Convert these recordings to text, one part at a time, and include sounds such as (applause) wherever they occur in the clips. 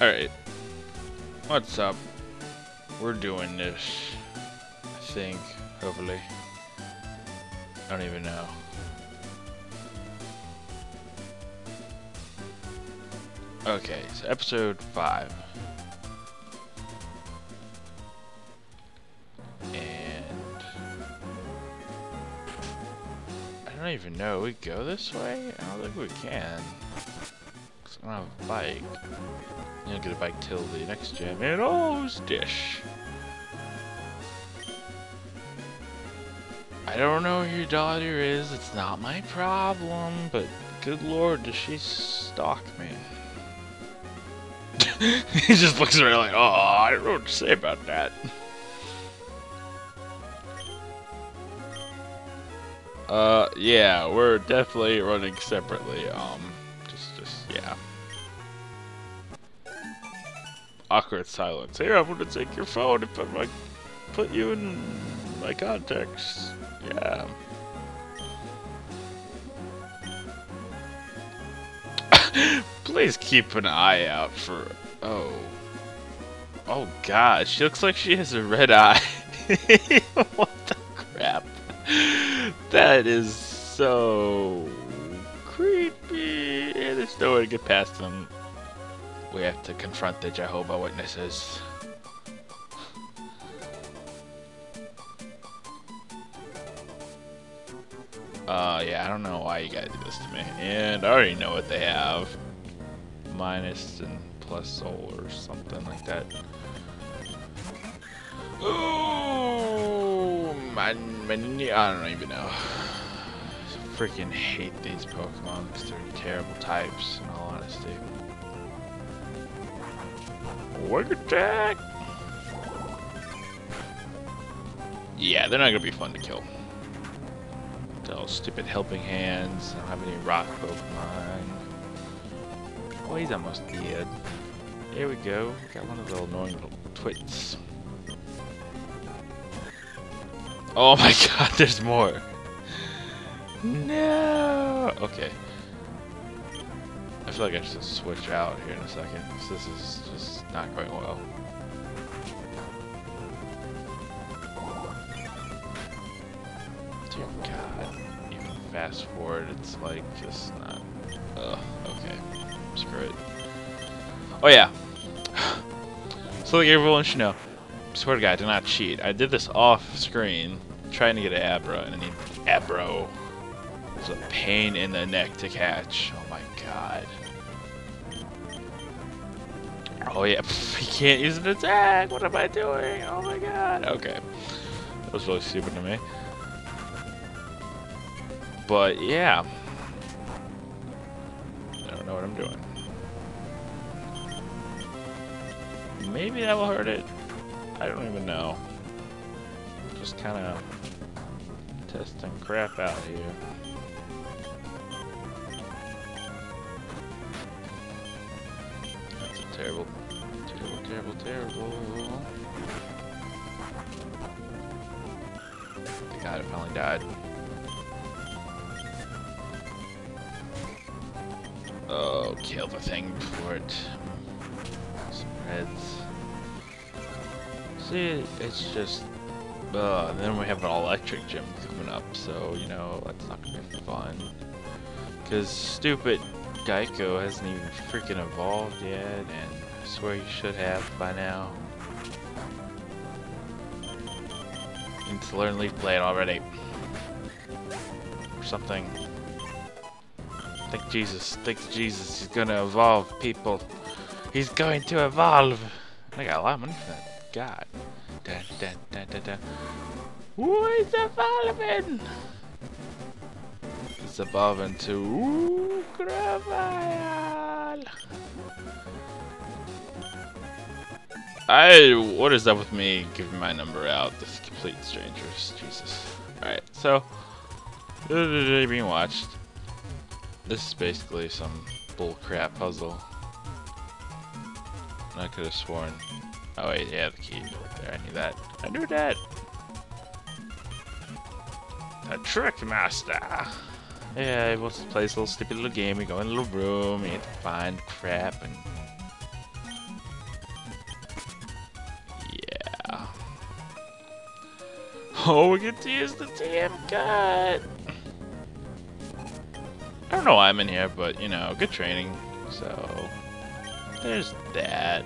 Alright. What's up? We're doing this. I think, hopefully. I don't even know. Okay, so episode 5. And... I don't even know. We go this way? I don't think we can. I don't have a bike. You don't get a bike till the next gym. And oh, dish. I don't know who your daughter is. It's not my problem. But good lord, does she stalk me? (laughs) he just looks around like, oh, I don't know what to say about that. Uh, yeah, we're definitely running separately. Um, just, just, yeah. Awkward silence. Here, I'm gonna take your phone and put my, put you in my contacts. Yeah. (laughs) Please keep an eye out for. Oh. Oh God, she looks like she has a red eye. (laughs) what the crap? That is so creepy. Yeah, there's no way to get past them. We have to confront the Jehovah Witnesses. Uh, yeah, I don't know why you gotta do this to me. And I already know what they have. Minus and Plusle or something like that. Ooh, man, man, I don't even know. I freaking hate these Pokemon because they're terrible types, in all honesty. Wing attack! Yeah, they're not gonna be fun to kill. Those stupid helping hands. I don't have any rock Pokemon. Oh, he's almost dead. Here we go. Got one of the annoying little twits. Oh my (laughs) god, there's more. No. Okay. I feel like I should switch out here in a second. This is just not going well. Dear God. Even fast forward, it's like just not. Ugh. Okay. Screw it. Oh yeah. (sighs) So like everyone should know. Swear to God, do not cheat. I did this off screen, trying to get an Abra, and I need Abro. It's a pain in the neck to catch. Oh God. Oh yeah, (laughs) he can't use an attack. What am I doing? Oh my God. Okay, that was really stupid to me. But yeah, I don't know what I'm doing. Maybe that will hurt it. I don't even know. Just kind of testing crap out here. Terrible, terrible, terrible, terrible. It finally died. Oh, kill the thing before it spreads. See, it's just... Uh, then we have an electric gym coming up, so, you know, that's not gonna be fun. Because stupid Geico hasn't even freaking evolved yet, and I swear you should have by now. Need to learn Leaf Blade already. Or something. Thank Jesus. Thank Jesus. He's gonna evolve, people. He's going to evolve. I got a lot of money for that. God. Dun, dun, dun, dun, dun. Ooh, he's evolving! It's evolving to ooh, Grovyle. I. What is up with me giving my number out? This complete strangers. Jesus. Alright, so. Being watched. This is basically some bullcrap puzzle. I could have sworn. Oh wait, yeah, the key right there. I knew that. I knew that. A trick master. Yeah, it was play a little stupid little game. You go in a little room, you to find crap, and yeah. Oh, we get to use the TM cut. I don't know why I'm in here, but you know, good training. So there's that.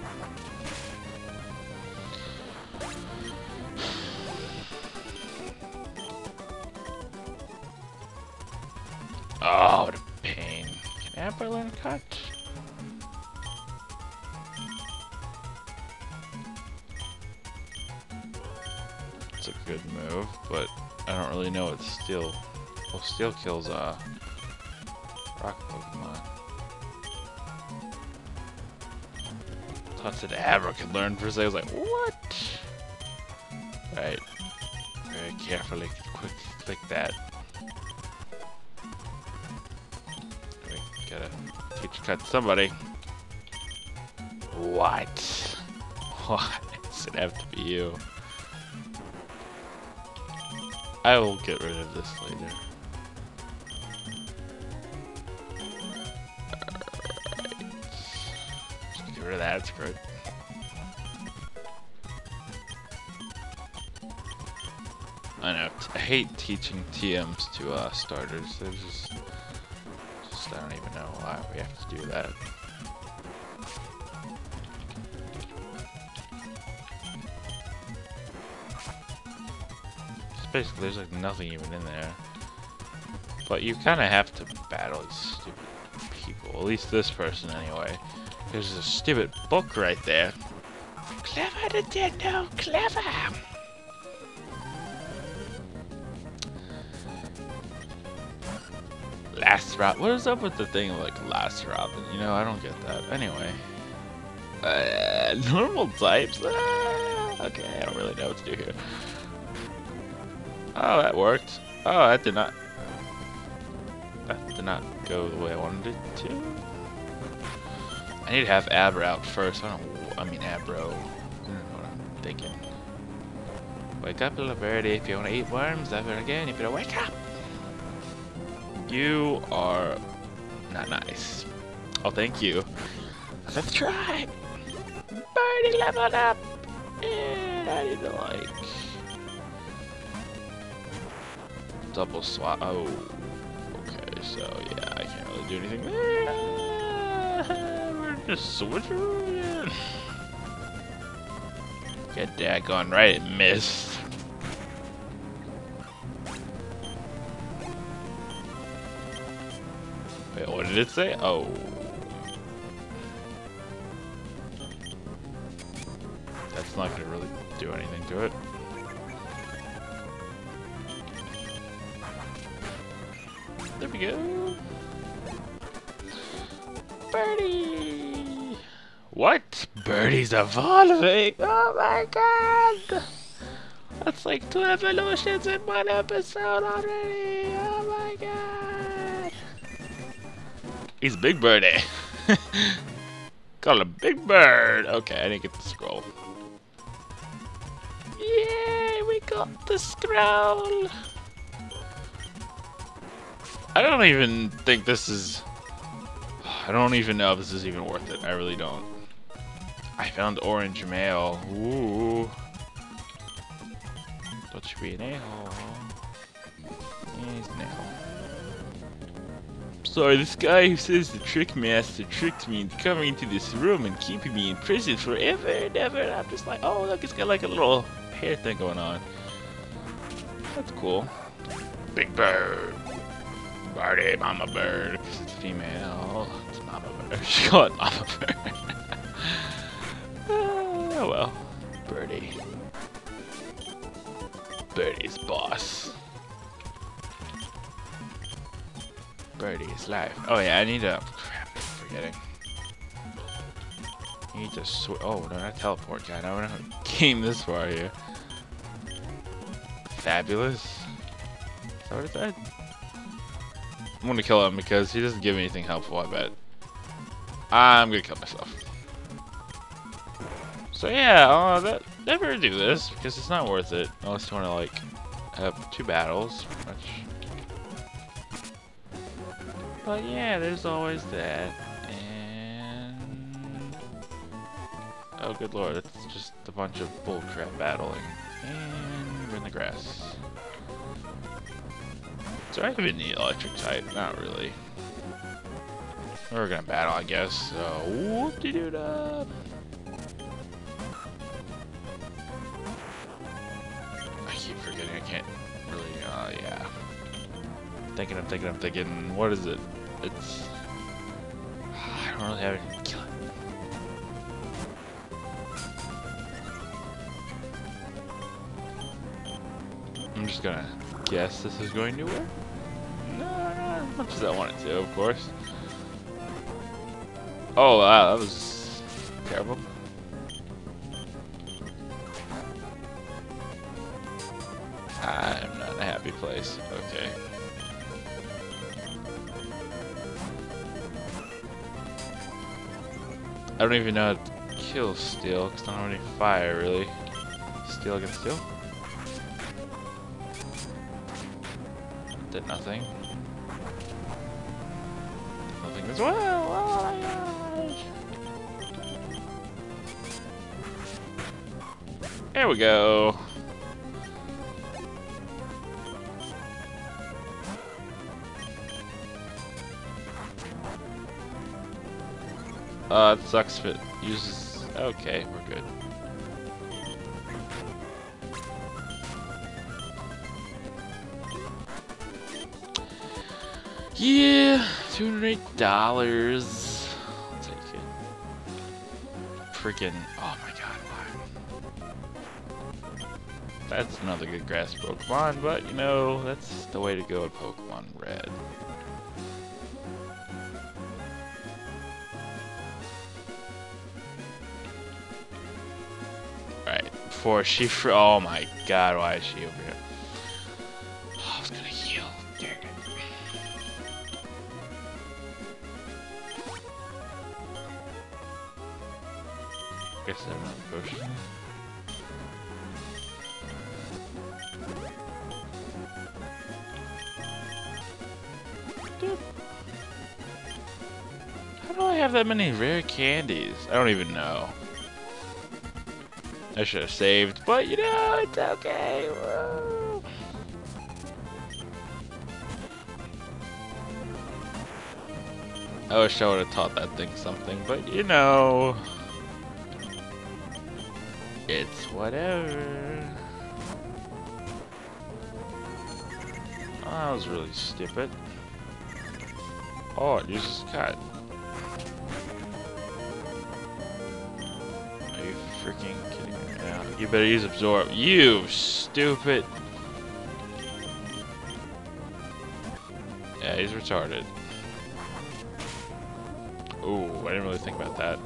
Steel kills, uh... Rock Pokemon. Thought that Abra could learn for a. I was like, what? Right. Very carefully, quick click that. Gotta teach cut somebody. What? (laughs) Why does it have to be you? I will get rid of this later. Rid of that, it's great. I know, I hate teaching TMs to uh, starters. They're just I don't even know why we have to do that. Just basically, there's like nothing even in there. But you kind of have to battle these stupid people. At least this person, anyway. There's a stupid book right there. Clever Nintendo, clever! Last Robin. What is up with the thing like Last Robin? You know, I don't get that. Anyway. Uh, (laughs) normal types? Uh, okay, I don't really know what to do here. Oh, that worked. Oh, that did not... That did not go the way I wanted it to. I need to have Abra out first. I don't... I mean, Abro. I hmm, don't know what I'm thinking. Wake up, little birdie. If you want to eat worms ever again, you better wake up. You are not nice. Oh, thank you. Let's try. Birdie leveled up. And I need to like double swap. Oh, okay. So yeah, I can't really do anything (laughs) there. We're just. Get that going right. It missed. Wait, what did it say? Oh. That's not gonna really do anything to it. There we go. Birdie! What? Birdie's evolving! Oh my god! That's like two evolutions in one episode already! Oh my god! He's Big Birdie. (laughs) Call him Big Bird. Okay, I didn't get the scroll. Yay, we got the scroll. I don't even think this is... I don't even know if this is even worth it. I really don't. I found orange mail. Ooh. Don't you be an a-hole. Eh? Oh. He's an a-hole. Sorry, this guy who says the trick master tricked me into coming into this room and keeping me in prison forever and ever. And I'm just like, oh look, it's got like a little hair thing going on. That's cool. Big bird. Birdie, mama bird. It's female. It's mama bird. (laughs) She call it mama bird. Oh well. Birdie. Birdie's boss. Birdie's life. Oh yeah, I need to. Crap, I'm forgetting. I need to sw. Oh no, not teleport guy. No, we're not game this far here. Fabulous. Is that what it said? I'm gonna kill him because he doesn't give me anything helpful. I bet. I'm gonna kill myself. So yeah, uh, that, never do this because it's not worth it unless you want to like have two battles. Which but yeah, there's always that. And... Oh good lord, it's just a bunch of bullcrap battling. And we're in the grass. Do I even need electric type? Not really. We're gonna battle, I guess. So, whoop-de-doo-da. Thinking, I'm thinking, I'm thinking, what is it? It's, I don't really have any kill it. I'm just gonna guess this is going to work. No, not as much as I want it to, of course. Oh, wow, that was terrible. I'm not in a happy place. Okay. I don't even know how to kill steel, because I don't have any fire, really. Steel against steel? Did nothing. Nothing as well. Oh. There we go. Sucks if it uses... Okay, we're good. Yeah, $208. I'll take it. Freaking... Oh my god, why? That's another good grass Pokemon, but you know, that's the way to go in Pokemon Red. Before she fr- oh my god, why is she over here? Oh, I was gonna heal, dang it. Guess I'm not pushing. Dude. How do I have that many rare candies? I don't even know. I should have saved, but you know, it's okay. Whoa. I wish I would have taught that thing something, but you know. It's whatever. Oh, that was really stupid. Oh, it uses cut. Are you freaking kidding me now? You better use absorb. You stupid. Yeah, he's retarded. Ooh, I didn't really think about that.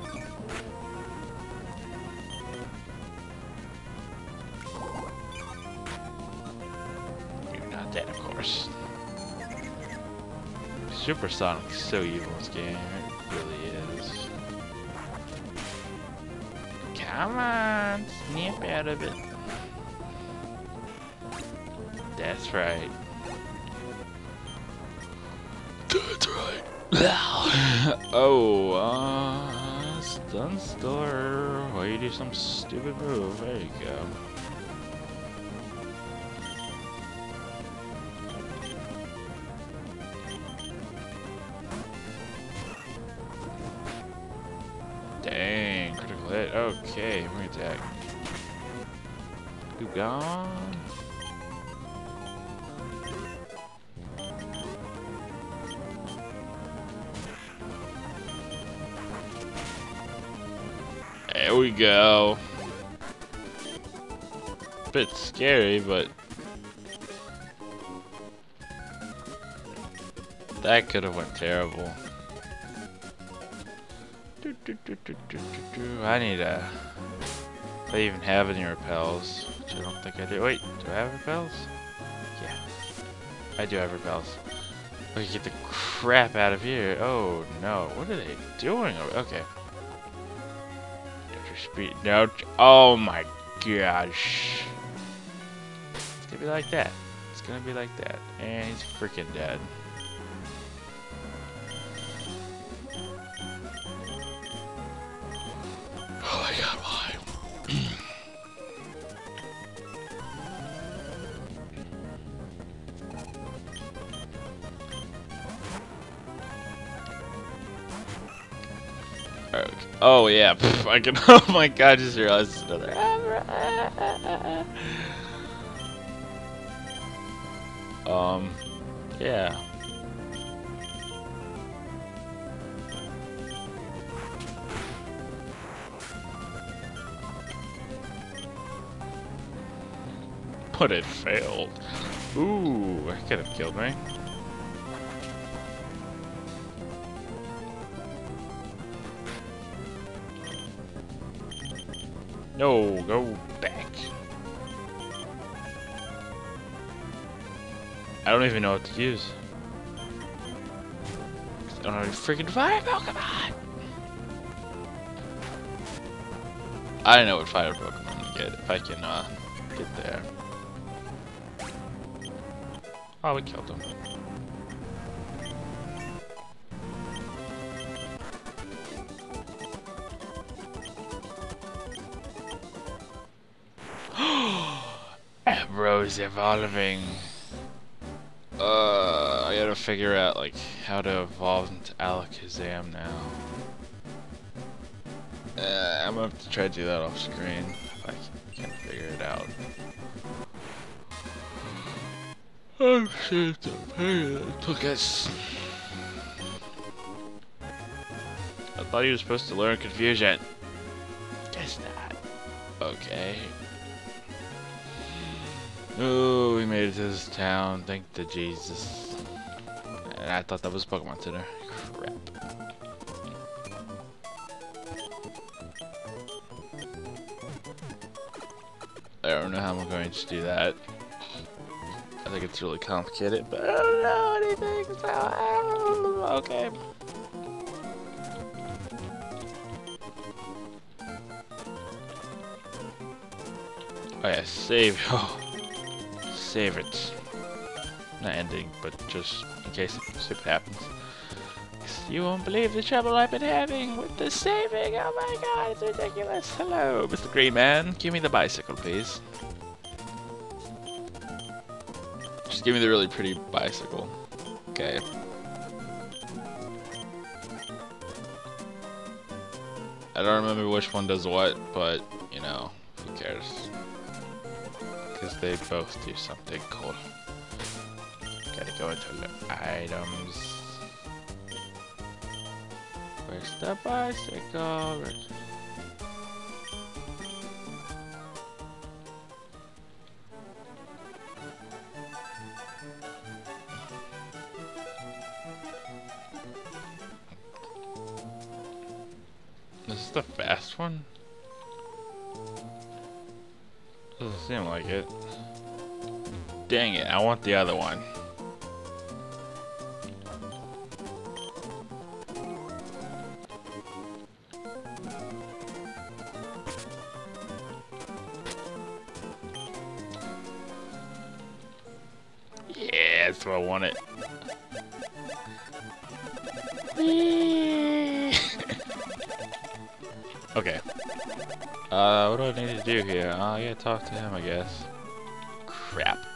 You're not dead, of course. Supersonic is so evil in this game. It really is. Come on, snap out of it. That's right. That's right. (laughs) oh, uh, stun spore. Why you do some stupid move? There you go. Gone? There we go. Bit scary, but that could have went terrible. I need a. If I even have any repels, which I don't think I do. Wait, do I have repels? Yeah, I do have repels. We can get the crap out of here. Oh no, what are they doing? Okay. Your speed. No. Oh my gosh. It's gonna be like that. It's gonna be like that. And he's freaking dead. Oh yeah, Pff, (laughs) I can. (laughs) Oh my god, just realized it's another. Um, yeah. But it failed. Ooh, that could have killed me. No, go back. I don't even know what to use. I don't have any freaking fire Pokemon! I know what fire Pokemon to get if I can uh, get there. Oh, we killed him. Bro's evolving. Uh, I gotta figure out like how to evolve into Alakazam now. Uh, I'm gonna have to try to do that off screen if I can't figure it out. Oh shit, the pain it took us. I thought he was supposed to learn confusion. Guess not. Okay. Oh, we made it to this town. Thank the Jesus. And I thought that was Pokemon Center. Crap. I don't know how I'm going to do that. I think it's really complicated, but I don't know anything, so okay. Oh yeah, save. (laughs) Oh save it. Not ending, but just in case it happens. You won't believe the trouble I've been having with the saving. Oh my god, it's ridiculous. Hello, Mr. Green Man. Give me the bicycle, please. Just give me the really pretty bicycle. Okay. I don't remember which one does what, but, you know, who cares they both do something cool. Gotta go into the items. Where's the bicycle? This is the fast one? Doesn't seem like it. Dang it, I want the other one. Yeah, that's what I wanted. (laughs) okay. Uh, what do I need to do here? Oh, yeah, talk to him, I guess. Crap.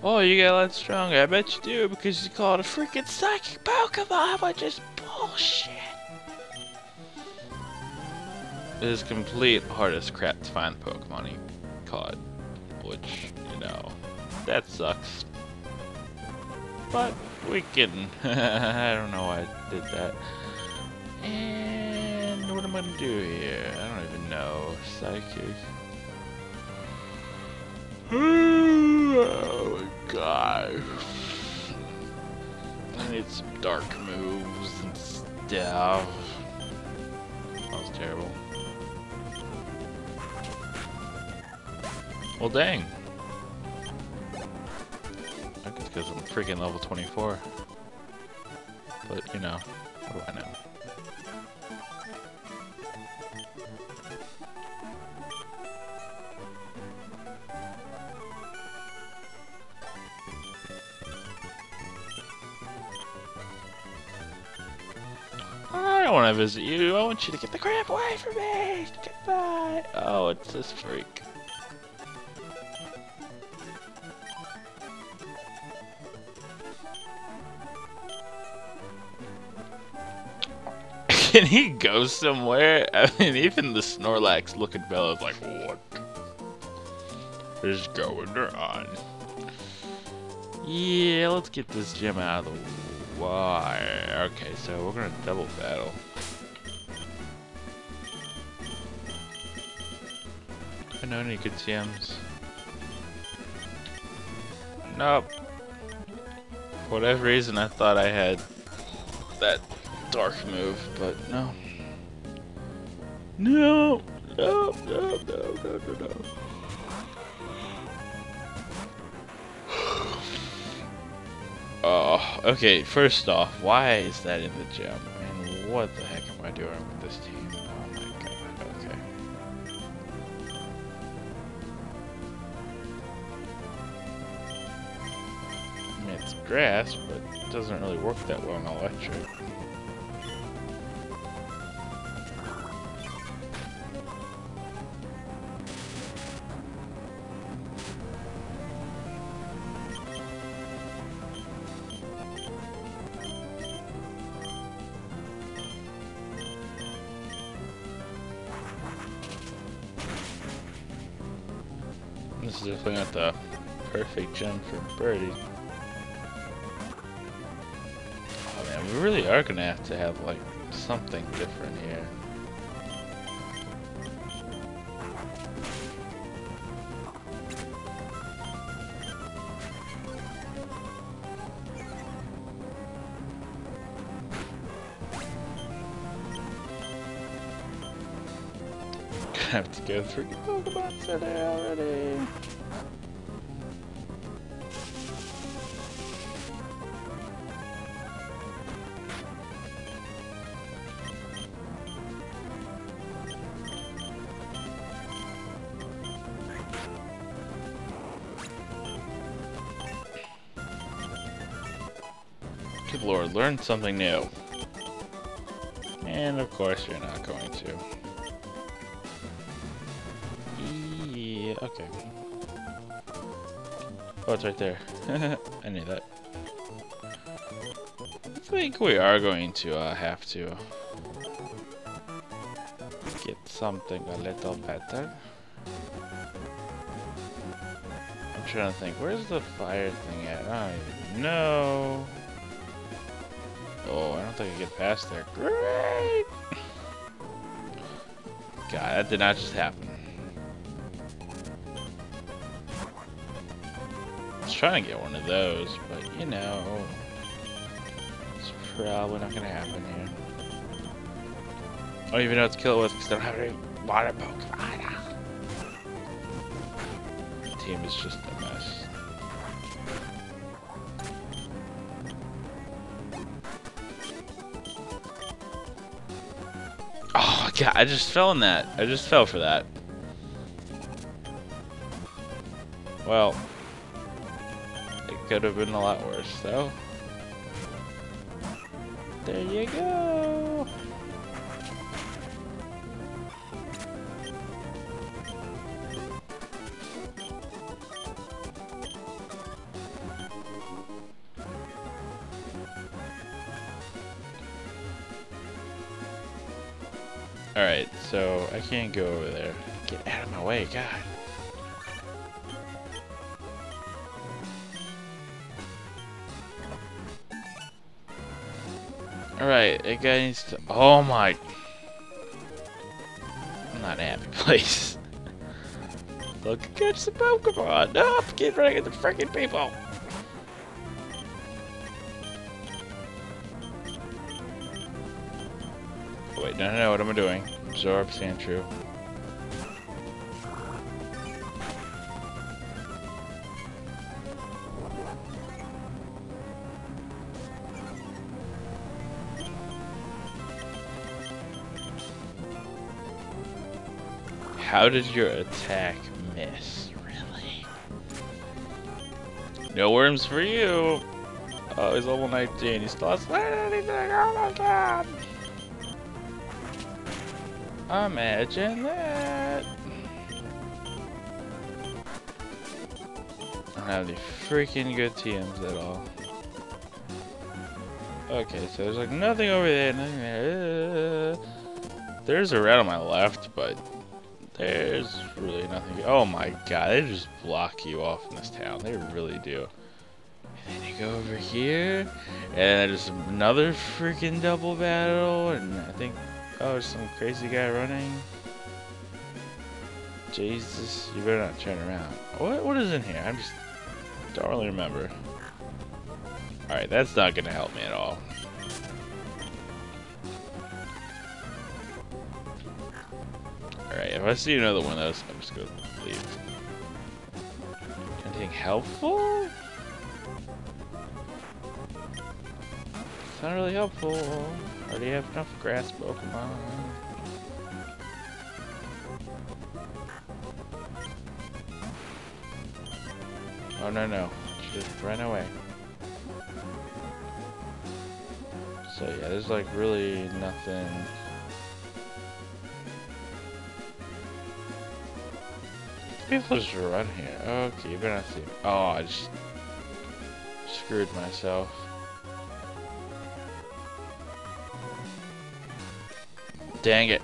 Oh, you get a lot stronger. I bet you do because you called a freaking psychic Pokemon, which is bullshit. It is complete hardest crap to find Pokemon he caught. Which, you know, that sucks. But we can. (laughs) I don't know why I did that. And what am I gonna do here? I don't even know. Psychic. Hmm. Oh my god. I need some dark moves and stuff. That was terrible. Well, dang. I guess because I'm freaking level 24. But, you know, what do I know? Want to visit you. I want you to get the crap away from me. Goodbye. Oh, it's this freak. (laughs) Can he go somewhere? I mean, even the Snorlax looking fellow's like, what is going on? Yeah, let's get this gem out of the way. Okay, so we're gonna double battle. I know any good gems. Nope. For whatever reason, I thought I had that dark move, but no. No! No, no, no, no, no, no. (sighs) Oh, okay, first off, why is that in the gym? And what the heck am I doing with this team? Grass, but it doesn't really work that well in electric. This is definitely not the perfect gem for Birdie. We are gonna have to have like something different here. (laughs) Have to go through Pokemon today already. Learn something new. And of course you're not going to. Yeah, okay. Oh, it's right there. (laughs) I knew that. I think we are going to uh, have to get something a little better. I'm trying to think, where's the fire thing at? I don't even know. Oh, I don't think I get past there. Great! God, that did not just happen. I was trying to get one of those, but you know, it's probably not gonna happen here. I don't even know what to kill it with because I don't have any water Pokemon. Ah, the team is just a mess. God, I just fell in that. I just fell for that. Well, it could have been a lot worse, though. There you go. Can't go over there. Get out of my way, God. Alright, it guy needs to. Oh my. I'm not happy, (laughs) please. Look, catch the Pokemon! Nope, get rid of the freaking people! Wait, no, no, no, what am I doing? Absorb Sandshrew. How did your attack miss? Really? No worms for you! Oh, he's level 19. He still learned anything. My god! Imagine that. I don't have any freaking good TMs at all. Okay, so there's like nothing over there, nothing there. There's a red on my left, but there's really nothing. Oh my god, they just block you off in this town. They really do. And then you go over here, and there's another freaking double battle, and I think, oh, there's some crazy guy running. Jesus, you better not turn around. What, what is in here? I just don't really remember. Alright, that's not gonna help me at all. Alright, if I see another one of those, I'm just gonna leave. Anything helpful? It's not really helpful. Already have enough grass Pokemon. Oh no no, just run away. So yeah, there's like really nothing. People just run here. Okay, you better not see. Oh, I just screwed myself. Dang it.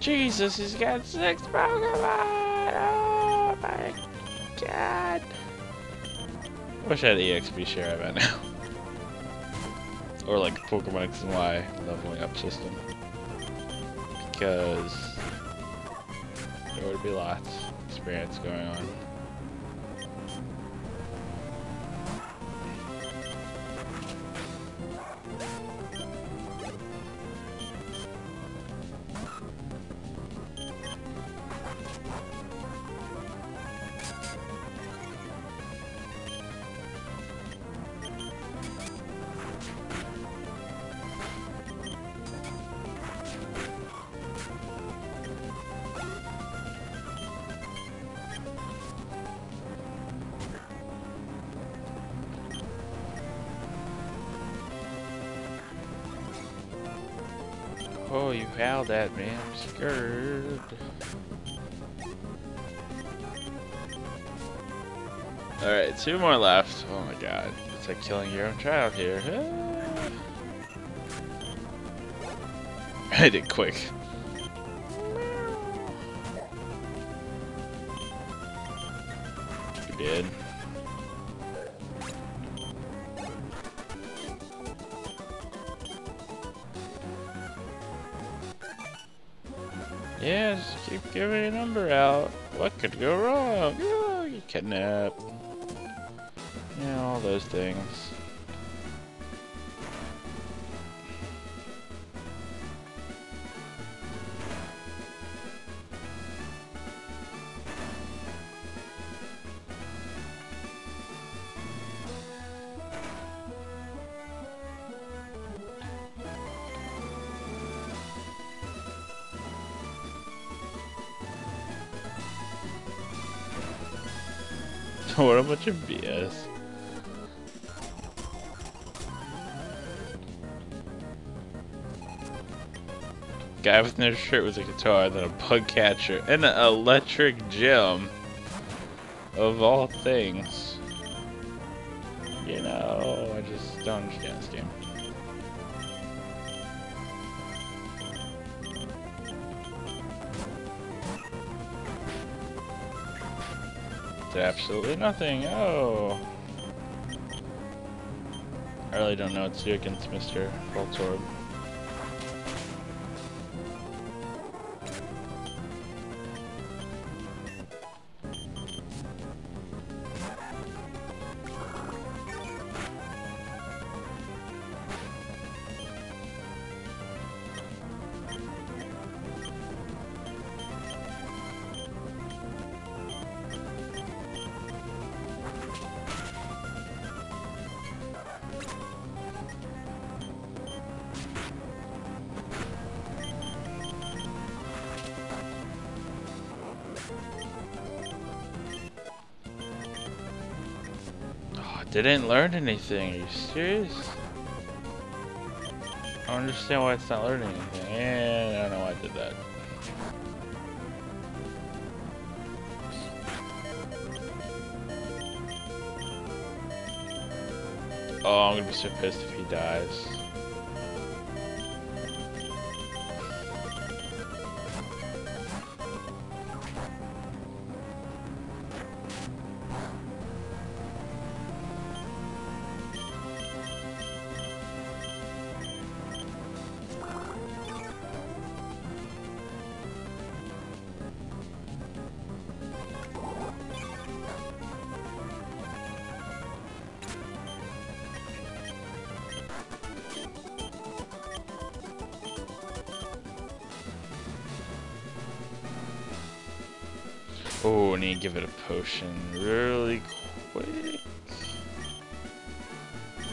Jesus, he's got six Pokemon! Oh my god. Wish I had EXP share by now. (laughs) or like Pokemon X and Y leveling up system. Because there would be lots of experience going on. Scared. Alright, two more left. Oh my god. It's like killing your own child here. (laughs) I did quick. You did. Keep giving your number out. What could go wrong? Oh, you kidnap. Yeah, all those things. What a BS. Guy with no shirt with a guitar, then a bug catcher, and an electric gym. Of all things. Absolutely nothing. Oh. I really don't know what to do against Mr. Voltorb. Didn't learn anything, are you serious? I don't understand why it's not learning anything. And I don't know why I did that. Oh, I'm gonna be so pissed if he dies. I need to give it a potion really quick.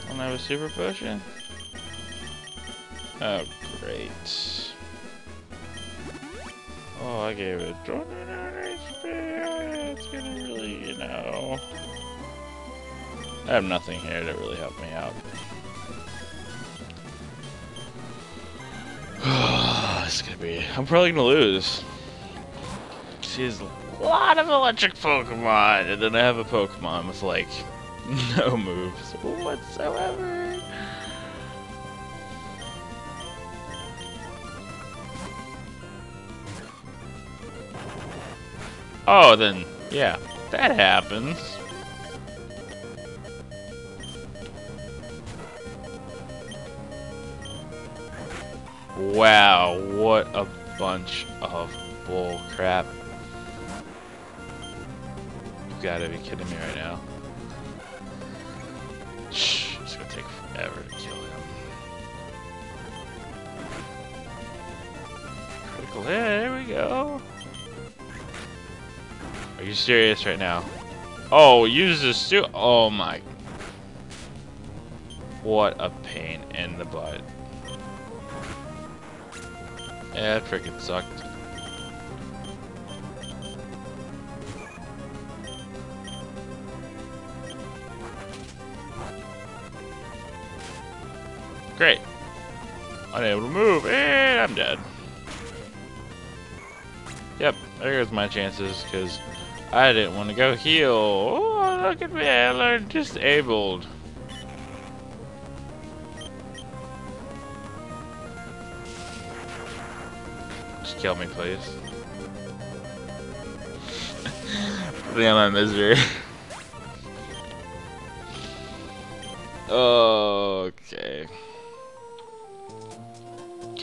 Don't have a super potion? Oh, great. Oh, I gave it 29 HP. It's gonna really, you know. I have nothing here to really help me out. (sighs) this is gonna be. I'm probably gonna lose. She's a lot of electric Pokemon, and then I have a Pokemon with like (laughs) no moves whatsoever. Oh, then, yeah, that happens. Wow, what a bunch of bull crap. You gotta be kidding me right now. Shh, it's gonna take forever to kill him. Critical hit, there we go. Are you serious right now? Oh, use this too? Oh my. What a pain in the butt. Yeah, freaking sucked. Great. Unable to move, and I'm dead. Yep, there goes my chances, because I didn't want to go heal. Oh, look at me, I learned disabled. Just kill me, please. (laughs) Put on my misery. (laughs) okay.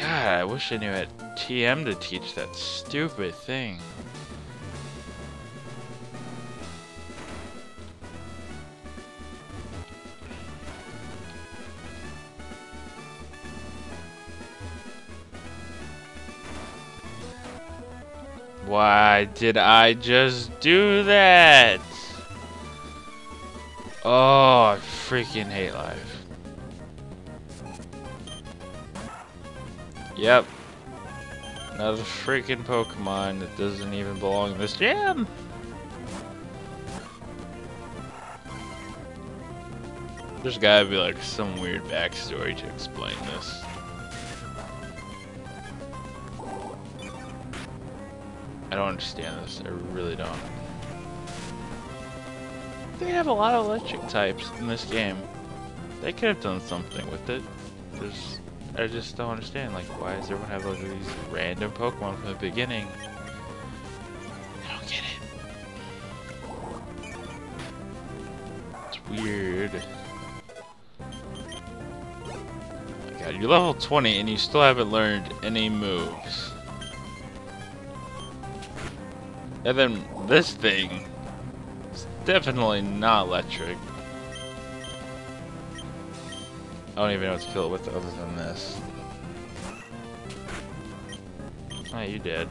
God, I wish I knew at TM to teach that stupid thing. Why did I just do that? Oh, I freaking hate life. Yep. Another freaking Pokemon that doesn't even belong in this gym. There's gotta be like some weird backstory to explain this. I don't understand this. I really don't. They have a lot of electric types in this game. They could have done something with it. There's, I just don't understand. Like, why does everyone have like these random Pokemon from the beginning? I don't get it. It's weird. Oh god, you're level 20 and you still haven't learned any moves. And then this thing is definitely not electric. I don't even know what to kill it with other than this. Oh, you did.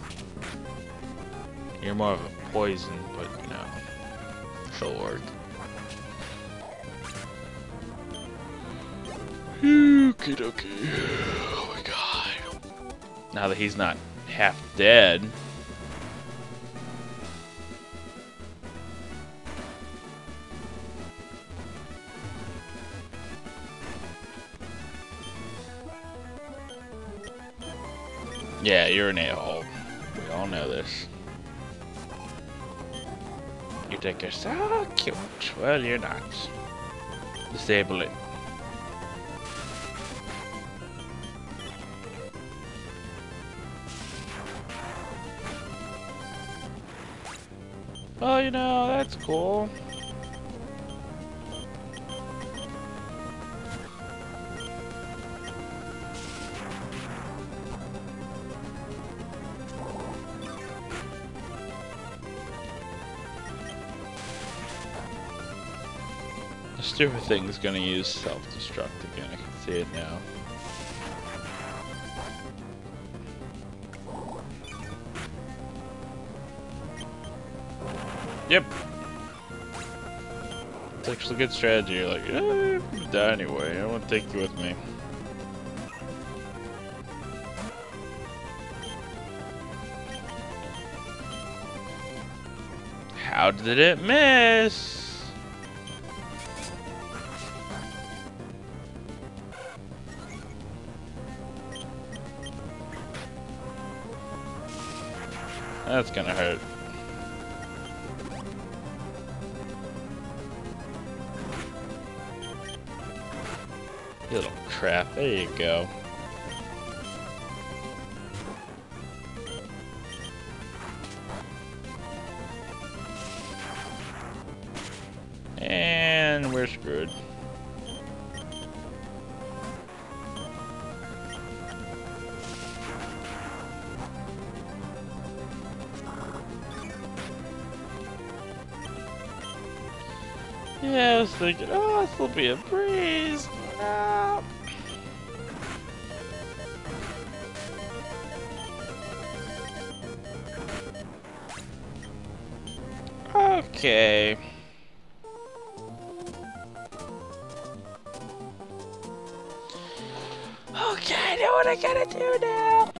You're more of a poison, but you know, it'll work. Okie dokie. Oh my god. Now that he's not half dead. Yeah, you're an a-hole. We all know this. You think you're so cute. Well, you're not. Disable it. Oh, you know, that's cool. Stupid gonna use self-destruct again, I can see it now. Yep. It's actually a good strategy. You're like, eh, die anyway. I won't take you with me. How did it miss? That's gonna hurt. You little crap. There you go. Will be a breeze. No. Okay.